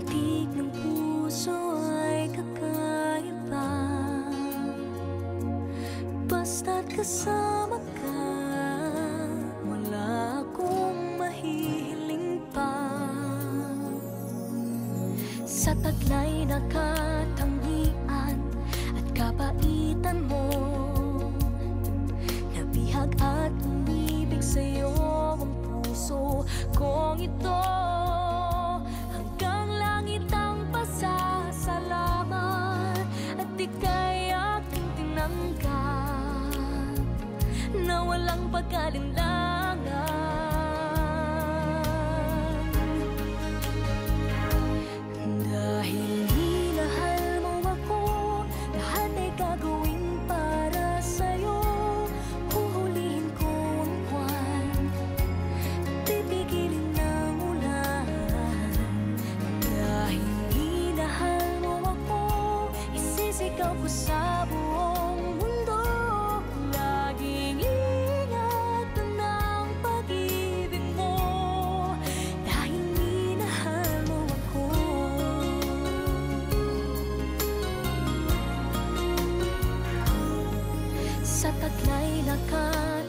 Antig ng puso ay kakaiba. Basta't kasama ka Wala akong mahihiling pa. Sa taglay na katangian At kabaitan mo Nabihag at umibig sa'yo ang puso kong ito. Pag-alinlangan Dahil minahal mo ako Lahat ay gagawin para sa'yo. Huhulihin ko ang buwan Pipigilin ng ulan Dahil minahal mo ako Isisigaw ko sa buong Sa taglay na kata